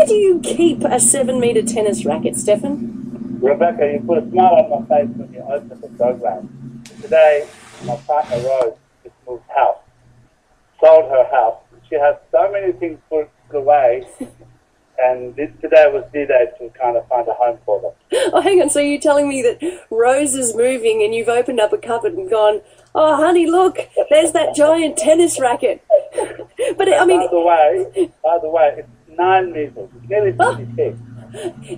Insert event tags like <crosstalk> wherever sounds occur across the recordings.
where do you keep a seven metre tennis racket, Stefan? Rebecca, you put a smile on my face when you open the program. Today, my partner Rose just moved house, sold her house. She has so many things put, away, <laughs> and this, today was the day to kind of find a home for them. Oh, hang on. So you're telling me that Rose is moving and you've opened up a cupboard and gone, oh, honey, look, there's that giant tennis racket. <laughs> but I mean, by the way, by the way, it's nine meters, nearly fifty feet.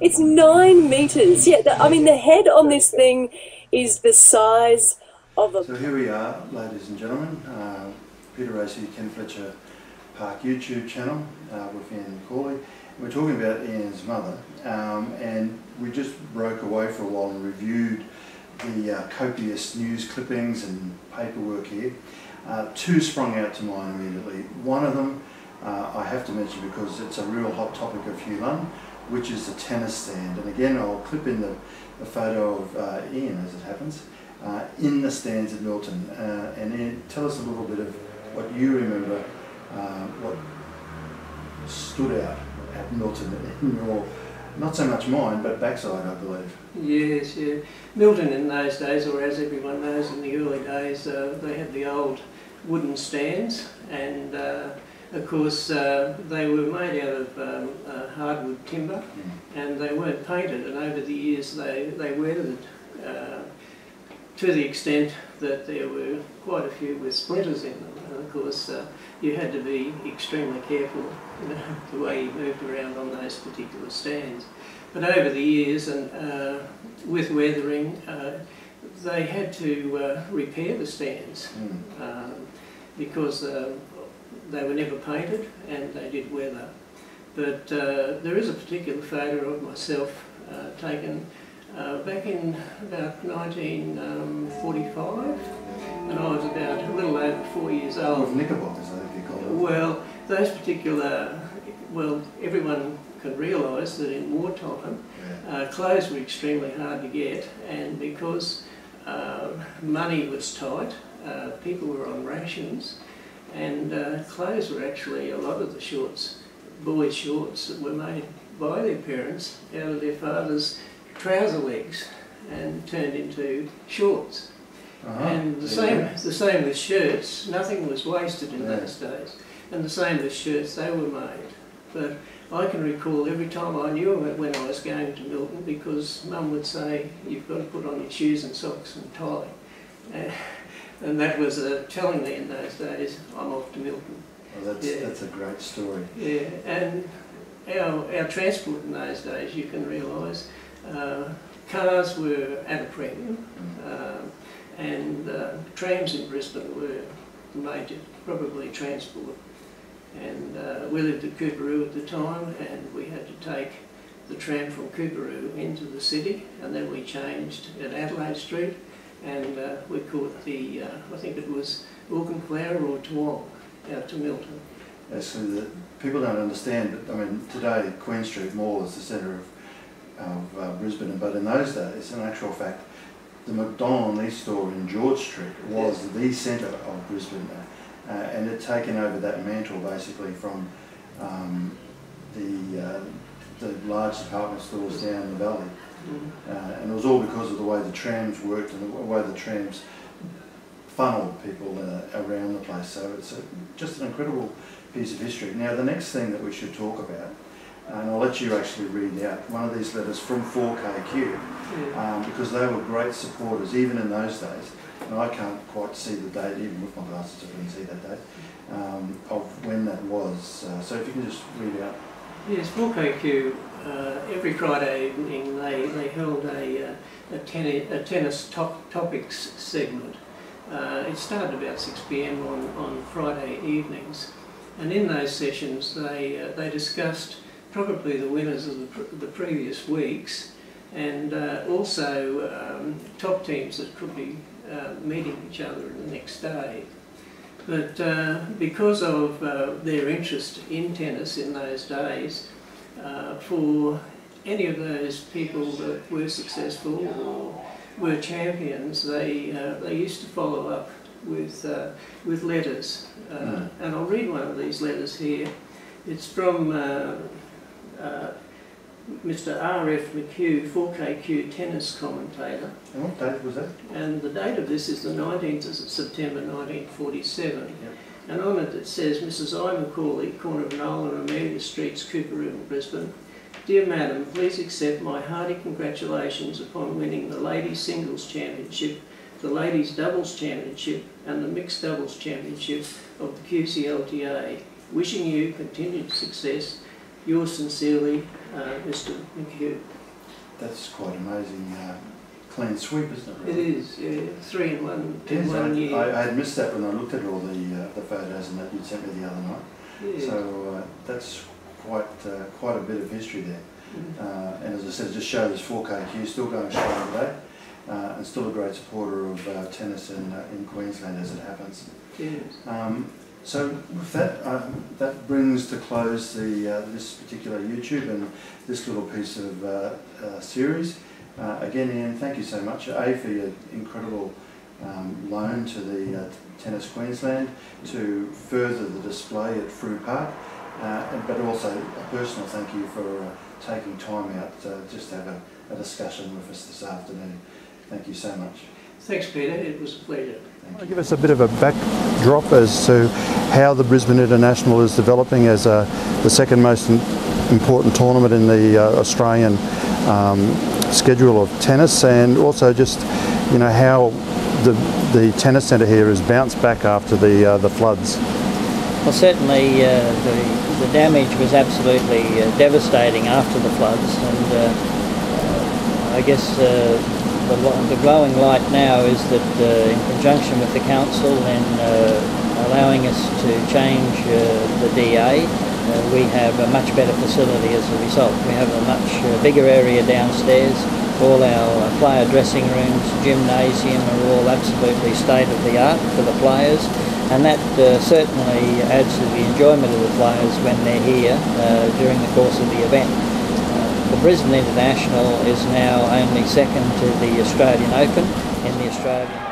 It's nine meters. Yeah, the, I mean, the head on this thing is the size of a. So here we are, ladies and gentlemen. Uh, Peter Racy, Ken Fletcher Park YouTube channel uh, with Ian Macaulay. We're talking about Ian's mother, um, and we just broke away for a while and reviewed the uh, copious news clippings and paperwork here. Uh, two sprung out to mind immediately. One of them uh, I have to mention because it's a real hot topic of Hugh Lunn, which is the tennis stand. And again, I'll clip in the, the photo of uh, Ian, as it happens, uh, in the stands at Milton. Uh, and Ian, tell us a little bit of what you remember, what stood out at Milton in your not so much mine, but backside, I believe. Yes, yeah. Milton in those days, or as everyone knows in the early days, uh, they had the old wooden stands, and uh, of course uh, they were made out of um, uh, hardwood timber, mm. and they weren't painted, and over the years they, they weathered uh, to the extent that there were quite a few with splinters in them, and of course uh, you had to be extremely careful you know, <laughs> the way you moved around on those particular stands. But over the years and uh, with weathering, uh, they had to uh, repair the stands mm. um, because uh, they were never painted and they did weather. But uh, there is a particular photo of myself uh, taken back in about 1945 and I was about a little over four years old. With knickerbockers, I think you call it. Well, those particular well, everyone can realise that in wartime, yeah. uh, clothes were extremely hard to get, and because uh, money was tight, uh, people were on rations, and uh, clothes were actually a lot of the shorts, boys' shorts, that were made by their parents out of their father's trouser legs and turned into shorts. -huh. And the same, the same with shirts. Nothing was wasted in yeah. those days. And the same with shirts, they were made. But I can recall every time I knew of it when I was going to Milton because Mum would say, you've got to put on your shoes and socks and tie. Uh, and that was uh, telling me in those days, I'm off to Milton. Well, that's, yeah. that's a great story. Yeah, and our, our transport in those days, you can realise, uh, cars were at a premium, mm. and uh, trams in Brisbane were the major, probably transport and uh, we lived at Coorparoo at the time and we had to take the tram from Coorparoo into the city and then we changed at Adelaide Street and uh, we caught the, uh, I think it was Auchenflower or Toowong out to Milton. Yeah, so the, people don't understand, but I mean today Queen Street Mall is the centre of, of uh, Brisbane, but in those days, in actual fact, the McDonald store in George Street was yes. the centre of Brisbane uh, and had taken over that mantle basically from um, the, uh, the large department stores down the valley. Uh, and it was all because of the way the trams worked and the way the trams funneled people uh, around the place. So it's a, just an incredible piece of history. Now the next thing that we should talk about, and I'll let you actually read out one of these letters from 4KQ, um, because they were great supporters even in those days and I can't quite see the date, even with my glasses, I couldn't see that date, um, of when that was. Uh, so if you can just read out. Yes, 4KQ, uh, every Friday evening they, they held a, uh, a, tennis, a tennis top, topics segment. Uh, it started about 6pm on, on Friday evenings and in those sessions they, uh, they discussed probably the winners of the, pr the previous weeks and uh, also um, top teams that could be uh, meeting each other the next day. But uh, because of uh, their interest in tennis in those days, uh, for any of those people that were successful or were champions, they, uh, they used to follow up with, with letters. Mm. And I'll read one of these letters here. It's from uh, Mr. R.F. McHugh, 4KQ tennis commentator. And what date was that? And the date of this is the 19th of September 1947. And on it it says, Mrs. I. Macaulay, corner of Nolan and Amelia Streets, Cooperville, Brisbane. Dear Madam, please accept my hearty congratulations upon winning the Ladies Singles Championship, the Ladies Doubles Championship and the Mixed Doubles Championship of the QCLTA. Wishing you continued success. Yours sincerely, uh, Mr. McHugh. That's quite amazing. Uh, clean sweep, isn't it? It really? is, yeah, three in one, It in one I, year. I, had missed that when I looked at all the uh, the photos and that you sent me the other night. Yeah. So uh, that's quite uh, quite a bit of history there. Mm. Uh, and as I said, it just shows 4KQ still going strong today, uh, and still a great supporter of uh, tennis in uh, in Queensland as it happens. Yes. Um, so with that, that brings to close the uh, this particular YouTube and this little piece of uh, uh, series. Uh, again, Ian, thank you so much. A for your incredible um, loan to the uh, Tennis Queensland to further the display at Frew Park, but also a personal thank you for taking time out just to have a, a discussion with us this afternoon. Thank you so much. Thanks, Peter. It was a pleasure. Thank you. Give us a bit of a backdrop as to how the Brisbane International is developing as uh, the second most important tournament in the uh, Australian um, schedule of tennis, and also just you know how the the tennis centre here has bounced back after the uh, the floods. Well, certainly uh, the, the damage was absolutely uh, devastating after the floods, and uh, uh, I guess uh, the, the glowing light now is that uh, in conjunction with the council and uh, allowing us to change uh, the DA, uh, we have a much better facility as a result. We have a much uh, bigger area downstairs. All our player dressing rooms, gymnasium are all absolutely state of the art for the players and that uh, certainly adds to the enjoyment of the players when they're here during the course of the event. The Brisbane International is now only second to the Australian Open in the Australian